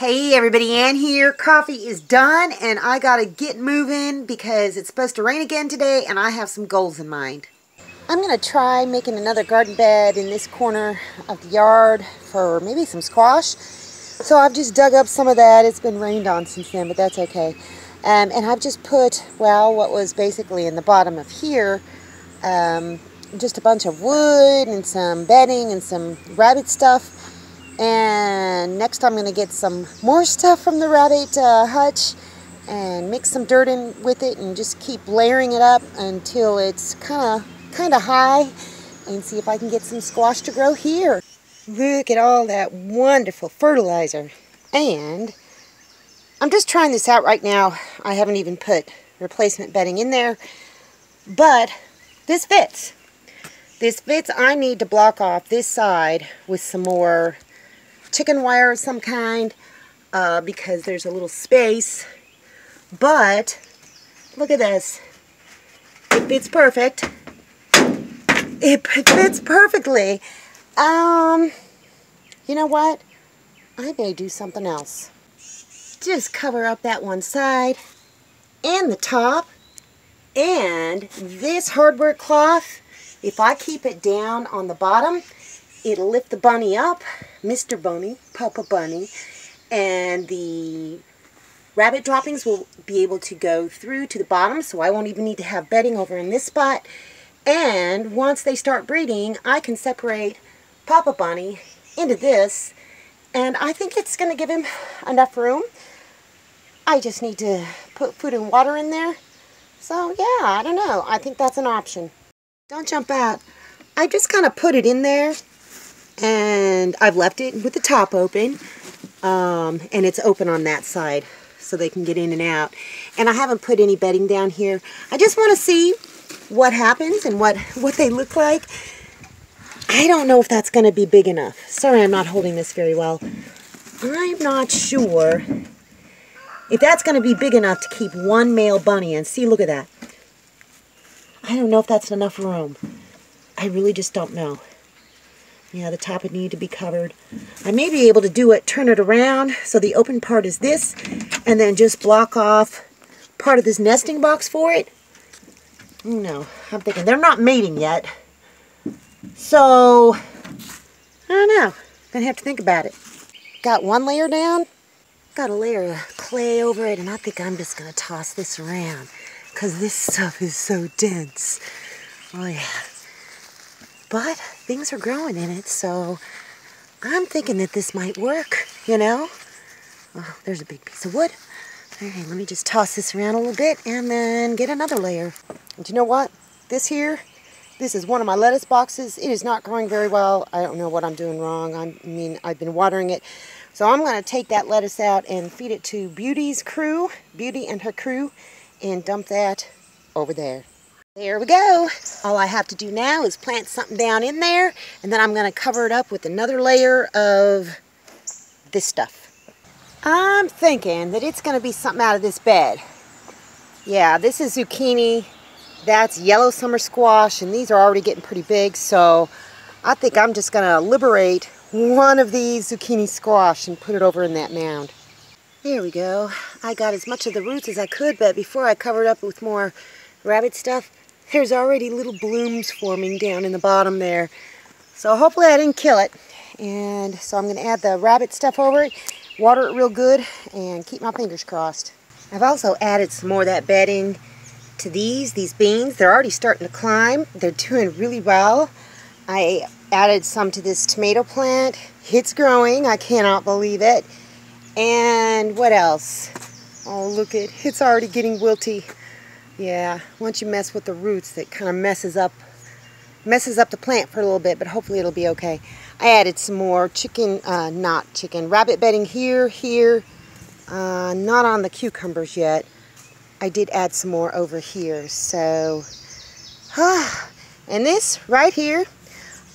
Hey everybody, Ann here. Coffee is done and I gotta get moving because it's supposed to rain again today and I have some goals in mind. I'm gonna try making another garden bed in this corner of the yard for maybe some squash. So I've just dug up some of that. It's been rained on since then, but that's okay. Um, and I've just put, well, what was basically in the bottom of here, um, just a bunch of wood and some bedding and some rabbit stuff and next I'm going to get some more stuff from the rabbit uh, hutch and mix some dirt in with it and just keep layering it up until it's kind of kind of high and see if I can get some squash to grow here. Look at all that wonderful fertilizer. And I'm just trying this out right now. I haven't even put replacement bedding in there, but this fits. This fits. I need to block off this side with some more chicken wire of some kind uh, because there's a little space. But look at this. It fits perfect. It fits perfectly. Um, you know what? I may do something else. Just cover up that one side and the top. And this hardware cloth, if I keep it down on the bottom, it'll lift the bunny up, Mr. Bunny, Papa Bunny, and the rabbit droppings will be able to go through to the bottom, so I won't even need to have bedding over in this spot. And once they start breeding, I can separate Papa Bunny into this, and I think it's going to give him enough room. I just need to put food and water in there. So yeah, I don't know. I think that's an option. Don't jump out. I just kind of put it in there and I've left it with the top open um, and it's open on that side so they can get in and out. And I haven't put any bedding down here. I just want to see what happens and what what they look like. I don't know if that's going to be big enough. Sorry I'm not holding this very well. I'm not sure if that's going to be big enough to keep one male bunny and see look at that. I don't know if that's enough room. I really just don't know yeah, the top would need to be covered. I may be able to do it, turn it around, so the open part is this, and then just block off part of this nesting box for it. No, I'm thinking they're not mating yet. So, I don't know. Gonna have to think about it. Got one layer down, got a layer of clay over it, and I think I'm just gonna toss this around because this stuff is so dense. Oh yeah. But things are growing in it, so I'm thinking that this might work, you know? Oh, there's a big piece of wood. Okay, let me just toss this around a little bit and then get another layer. And you know what? This here, this is one of my lettuce boxes. It is not growing very well. I don't know what I'm doing wrong. I mean, I've been watering it. So I'm going to take that lettuce out and feed it to Beauty's crew, Beauty and her crew, and dump that over there. There we go. All I have to do now is plant something down in there, and then I'm going to cover it up with another layer of this stuff. I'm thinking that it's going to be something out of this bed. Yeah, this is zucchini. That's yellow summer squash, and these are already getting pretty big, so I think I'm just going to liberate one of these zucchini squash and put it over in that mound. There we go. I got as much of the roots as I could, but before I covered up with more rabbit stuff, there's already little blooms forming down in the bottom there. So hopefully I didn't kill it. And so I'm going to add the rabbit stuff over it, water it real good, and keep my fingers crossed. I've also added some more of that bedding to these, these beans. They're already starting to climb. They're doing really well. I added some to this tomato plant. It's growing. I cannot believe it. And what else? Oh, look at it's already getting wilty. Yeah, once you mess with the roots, that kind of messes up messes up the plant for a little bit, but hopefully it'll be okay. I added some more chicken, uh, not chicken, rabbit bedding here, here, uh, not on the cucumbers yet. I did add some more over here, so, ah, and this right here,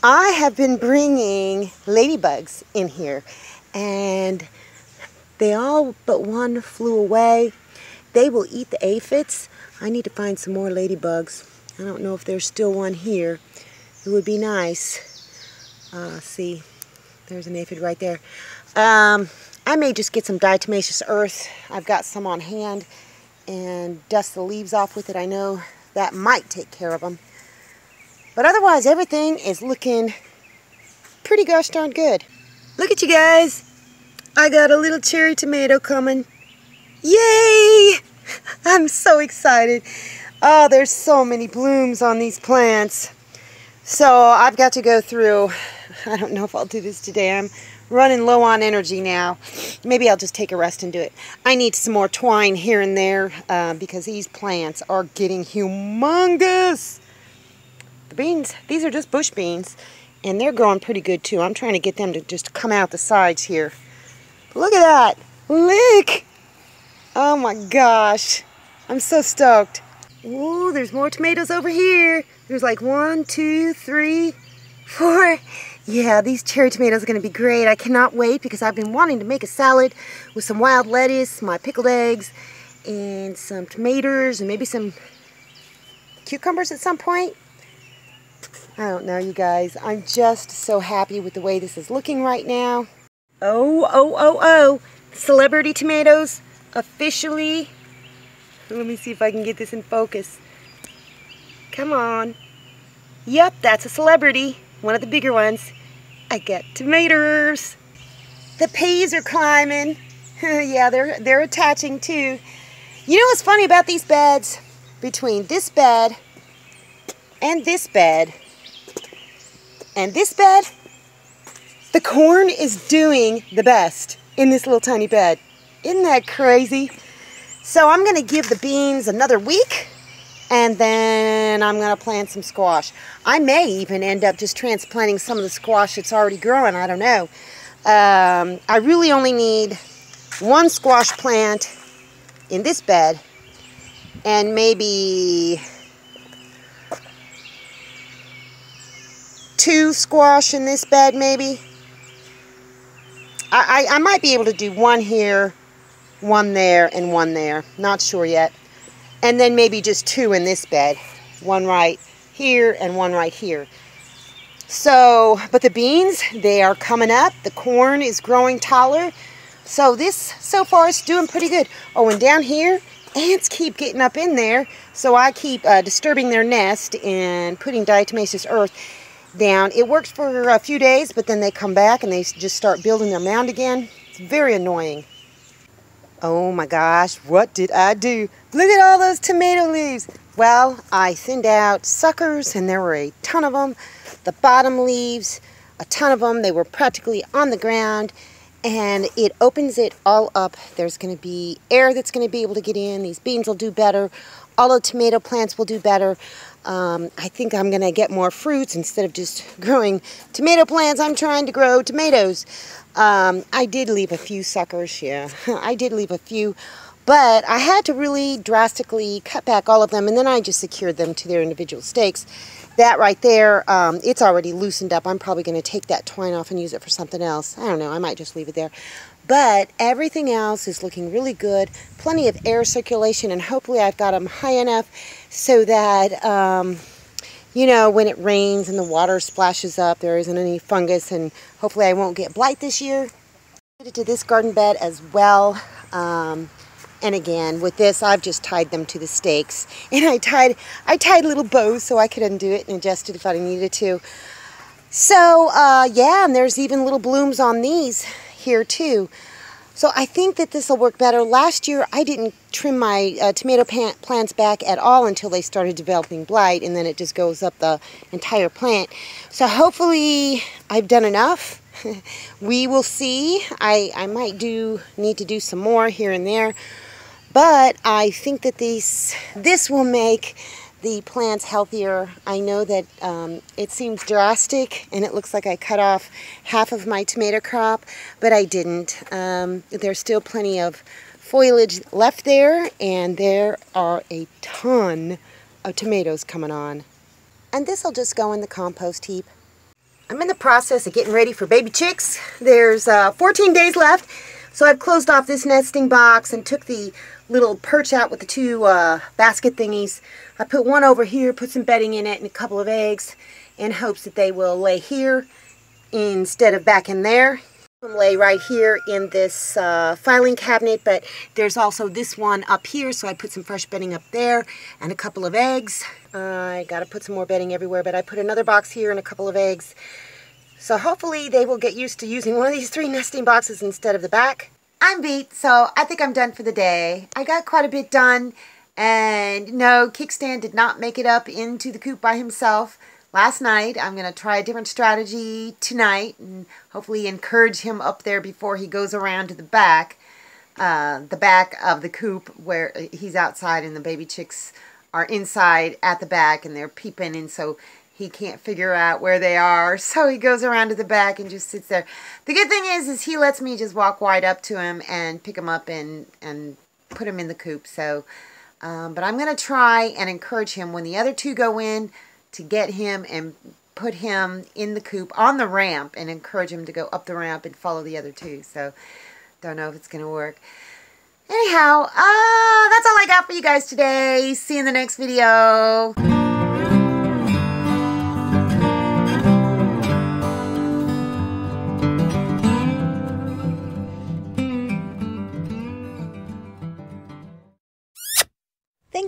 I have been bringing ladybugs in here, and they all but one flew away. They will eat the aphids, I need to find some more ladybugs. I don't know if there's still one here. It would be nice. Uh, see, there's an aphid right there. Um, I may just get some diatomaceous earth. I've got some on hand and dust the leaves off with it. I know that might take care of them. But otherwise, everything is looking pretty gosh darn good. Look at you guys. I got a little cherry tomato coming. Yay! I'm so excited. Oh, there's so many blooms on these plants. So I've got to go through, I don't know if I'll do this today. I'm running low on energy now. Maybe I'll just take a rest and do it. I need some more twine here and there uh, because these plants are getting humongous. The beans, these are just bush beans, and they're growing pretty good too. I'm trying to get them to just come out the sides here. Look at that. Look. Oh my gosh. I'm so stoked. Ooh, there's more tomatoes over here. There's like one, two, three, four. Yeah, these cherry tomatoes are going to be great. I cannot wait because I've been wanting to make a salad with some wild lettuce, my pickled eggs, and some tomatoes, and maybe some cucumbers at some point. I don't know, you guys. I'm just so happy with the way this is looking right now. Oh, oh, oh, oh. Celebrity tomatoes officially. Let me see if I can get this in focus. Come on. Yep, that's a celebrity. One of the bigger ones. I get tomatoes. The peas are climbing. yeah, they're, they're attaching too. You know what's funny about these beds? Between this bed and this bed, and this bed, the corn is doing the best in this little tiny bed. Isn't that crazy? So I'm going to give the beans another week and then I'm going to plant some squash. I may even end up just transplanting some of the squash that's already growing. I don't know. Um, I really only need one squash plant in this bed and maybe two squash in this bed maybe. I, I, I might be able to do one here, one there, and one there. Not sure yet. And then maybe just two in this bed. One right here and one right here. So, but the beans, they are coming up. The corn is growing taller. So this, so far, is doing pretty good. Oh, and down here, ants keep getting up in there. So I keep uh, disturbing their nest and putting diatomaceous earth down. It works for a few days, but then they come back and they just start building their mound again. It's very annoying. Oh my gosh, what did I do? Look at all those tomato leaves. Well, I thinned out suckers and there were a ton of them. The bottom leaves, a ton of them. They were practically on the ground and it opens it all up. There's going to be air that's going to be able to get in. These beans will do better. All the tomato plants will do better. Um, I think I'm going to get more fruits instead of just growing tomato plants. I'm trying to grow tomatoes. Um, I did leave a few suckers, yeah. I did leave a few, but I had to really drastically cut back all of them, and then I just secured them to their individual stakes. That right there, um, it's already loosened up. I'm probably going to take that twine off and use it for something else. I don't know. I might just leave it there. But everything else is looking really good. Plenty of air circulation, and hopefully I've got them high enough so that, um, you know, when it rains and the water splashes up, there isn't any fungus, and hopefully I won't get blight this year. To this garden bed as well. Um, and again, with this, I've just tied them to the stakes. And I tied, I tied little bows so I could undo it and adjust it if I needed to. So, uh, yeah, and there's even little blooms on these here too. So I think that this will work better. Last year I didn't trim my uh, tomato plants back at all until they started developing blight and then it just goes up the entire plant. So hopefully I've done enough. we will see. I, I might do need to do some more here and there. But I think that these this will make the plants healthier. I know that um, it seems drastic and it looks like I cut off half of my tomato crop, but I didn't. Um, there's still plenty of foliage left there and there are a ton of tomatoes coming on. And this will just go in the compost heap. I'm in the process of getting ready for baby chicks. There's uh, 14 days left, so I've closed off this nesting box and took the little perch out with the two uh, basket thingies. I put one over here, put some bedding in it and a couple of eggs in hopes that they will lay here instead of back in there. lay right here in this uh, filing cabinet, but there's also this one up here, so I put some fresh bedding up there and a couple of eggs. Uh, I gotta put some more bedding everywhere, but I put another box here and a couple of eggs. So hopefully they will get used to using one of these three nesting boxes instead of the back. I'm beat, so I think I'm done for the day. I got quite a bit done, and no, Kickstand did not make it up into the coop by himself last night. I'm going to try a different strategy tonight and hopefully encourage him up there before he goes around to the back, uh, the back of the coop where he's outside and the baby chicks are inside at the back and they're peeping and so he can't figure out where they are. So he goes around to the back and just sits there. The good thing is, is he lets me just walk wide up to him and pick him up and, and put him in the coop. So, um, but I'm going to try and encourage him when the other two go in to get him and put him in the coop on the ramp and encourage him to go up the ramp and follow the other two. So, don't know if it's going to work. Anyhow, uh, that's all I got for you guys today. See you in the next video.